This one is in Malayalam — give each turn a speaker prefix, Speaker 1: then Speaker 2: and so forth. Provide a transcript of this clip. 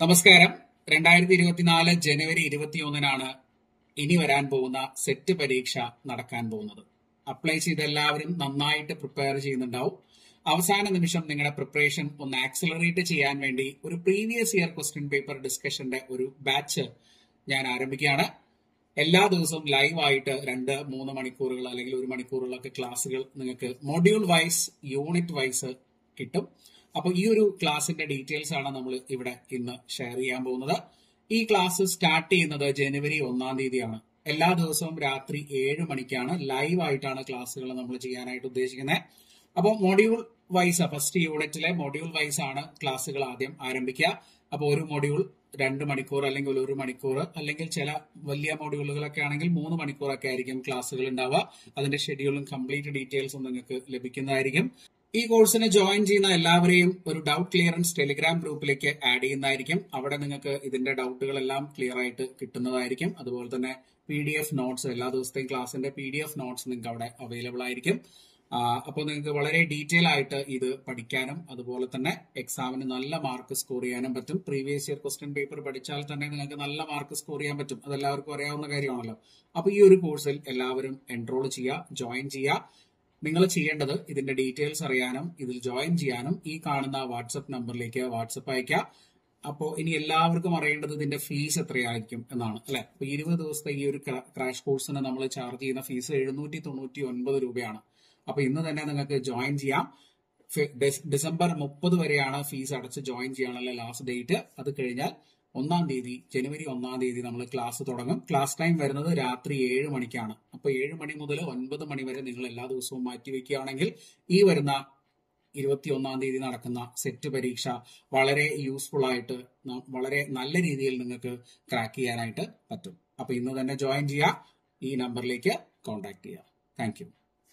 Speaker 1: നമസ്കാരം. രണ്ടായിരത്തി ഇരുപത്തിനാല് ജനുവരി ഇരുപത്തിയൊന്നിനാണ് ഇനി വരാൻ പോകുന്ന സെറ്റ് പരീക്ഷ നടക്കാൻ പോകുന്നത്. അപ്ലൈ ചെയ്ത എല്ലാവരും നന്നായിട്ട് പ്രിപ്പയർ ചെയ്യുന്നുണ്ടാവും. അവസാന നിമിഷം നിങ്ങളുടെ പ്രിപ്പറേഷൻ ഒന്ന് ആക്സിലറേറ്റ് ചെയ്യാൻ വേണ്ടി ഒരു പ്രീവിയസ് ഇയർ ക്വസ്റ്റ്യൻ പേപ്പർ ഡിസ്കഷന്റെ ഒരു ബാച്ച് ഞാൻ ആരംഭിക്കുകയാണ്. എല്ലാ ദിവസവും ലൈവായിട്ട് രണ്ട് മൂന്ന് മണിക്കൂറുകൾ അല്ലെങ്കിൽ ഒരു മണിക്കൂറുകളൊക്കെ ക്ലാസ്സുകൾ നിങ്ങൾക്ക് മൊഡ്യൂൾ വൈസ് യൂണിറ്റ് വൈസ് കിട്ടും. അപ്പോൾ ഈ ഒരു ക്ലാസിന്റെ ഡീറ്റെയിൽസ് ആണ് നമ്മൾ ഇവിടെ ഇന്ന് ഷെയർ ചെയ്യാൻ പോകുന്നത്. ഈ ക്ലാസ് സ്റ്റാർട്ട് ചെയ്യുന്നത് ജനുവരി ഒന്നാം തീയതിയാണ്. എല്ലാ ദിവസവും രാത്രി ഏഴ് മണിക്കാണ് ലൈവ് ആയിട്ടാണ് ക്ലാസ്സുകൾ നമ്മൾ ചെയ്യാനായിട്ട് ഉദ്ദേശിക്കുന്നത് അപ്പോൾ മൊഡ്യൂൾ വൈസ് ഫസ്റ്റ് യൂണിറ്റിലെ മൊഡ്യൂൾ വൈസ് ആണ് ക്ലാസ്സുകൾ ആദ്യം ആരംഭിക്കുക. അപ്പോൾ ഒരു മൊഡ്യൂൾ രണ്ട് മണിക്കൂർ അല്ലെങ്കിൽ ഒരു മണിക്കൂർ അല്ലെങ്കിൽ ചില വലിയ മൊഡ്യൂളുകളൊക്കെ ആണെങ്കിൽ മൂന്ന് മണിക്കൂറൊക്കെ ആയിരിക്കും ക്ലാസ്സുകൾ ഉണ്ടാവുക. അതിന്റെ ഷെഡ്യൂളും കംപ്ലീറ്റ് ഡീറ്റെയിൽസും നിങ്ങൾക്ക് ലഭിക്കുന്നതായിരിക്കും. ഈ കോഴ്സിന് ജോയിൻ ചെയ്യുന്ന എല്ലാവരെയും ഒരു ഡൗട്ട് ക്ലിയറൻസ് ടെലിഗ്രാം ഗ്രൂപ്പിലേക്ക് ആഡ് ചെയ്യുന്നതായിരിക്കും. അവിടെ നിങ്ങൾക്ക് ഇതിന്റെ ഡൗട്ടുകളെല്ലാം ക്ലിയർ ആയിട്ട് കിട്ടുന്നതായിരിക്കും. അതുപോലെ തന്നെ പി ഡി എഫ് നോട്ട്സ് എല്ലാ ദിവസത്തെയും ക്ലാസ്സിന്റെ പി ഡി എഫ് നോട്ട്സ് നിങ്ങൾക്ക് അവിടെ അവൈലബിൾ ആയിരിക്കും. അപ്പോൾ നിങ്ങൾക്ക് വളരെ ഡീറ്റെയിൽ ആയിട്ട് ഇത് പഠിക്കാനും അതുപോലെ തന്നെ എക്സാമിന് നല്ല മാർക്ക് സ്കോർ ചെയ്യാനും പറ്റും. പ്രീവിയസ് ഇയർ ക്വസ്റ്റ്യൻ പേപ്പർ പഠിച്ചാൽ തന്നെ നിങ്ങൾക്ക് നല്ല മാർക്ക് സ്കോർ ചെയ്യാൻ പറ്റും. അതെല്ലാവർക്കും അറിയാവുന്ന കാര്യമാണല്ലോ. അപ്പോൾ ഈ ഒരു കോഴ്സിൽ എല്ലാവരും എൻറോൾ ചെയ്യുക ജോയിൻ ചെയ്യുക. നിങ്ങൾ ചെയ്യേണ്ടത് ഇതിന്റെ ഡീറ്റെയിൽസ് അറിയാനും ഇതിൽ ജോയിൻ ചെയ്യാനും ഈ കാണുന്ന വാട്സപ്പ് നമ്പറിലേക്ക് വാട്സപ്പ് അയക്കുക അപ്പോൾ ഇനി എല്ലാവർക്കും അറിയേണ്ടത് ഇതിന്റെ ഫീസ് എത്രയായിരിക്കും എന്നാണ് അല്ലെ? അപ്പൊ ഇരുപത് ദിവസത്തെ ഈ ഒരു ക്രാഷ് കോഴ്സിന് നമ്മൾ ചാർജ് ചെയ്യുന്ന ഫീസ് എഴുന്നൂറ്റി തൊണ്ണൂറ്റി ഒൻപത് രൂപയാണ്. അപ്പൊ ഇന്ന് തന്നെ നിങ്ങൾക്ക് ജോയിൻ ചെയ്യാം. ഡിസംബർ മുപ്പത് വരെയാണ് ഫീസ് അടച്ച് ജോയിൻ ചെയ്യാനുള്ള ലാസ്റ്റ് ഡേറ്റ്. അത് കഴിഞ്ഞാൽ ഒന്നാം തീയതി ജനുവരി ഒന്നാം തീയതി നമ്മൾ ക്ലാസ് തുടങ്ങും. ക്ലാസ് ടൈം വരുന്നത് രാത്രി ഏഴ് മണിക്കാണ്. അപ്പൊ ഏഴ് മണി മുതൽ ഒൻപത് മണി വരെ നിങ്ങൾ എല്ലാ ദിവസവും മാറ്റി വെക്കുകയാണെങ്കിൽ ഈ വരുന്ന ഇരുപത്തിയൊന്നാം തീയതി നടക്കുന്ന സെറ്റ് പരീക്ഷ വളരെ യൂസ്ഫുൾ ആയിട്ട് വളരെ നല്ല രീതിയിൽ നിങ്ങൾക്ക് ക്രാക്ക് ചെയ്യാനായിട്ട് പറ്റും. അപ്പൊ ഇന്ന് തന്നെ ജോയിൻ ചെയ്യുക. ഈ നമ്പറിലേക്ക് കോൺടാക്ട് ചെയ്യുക. താങ്ക്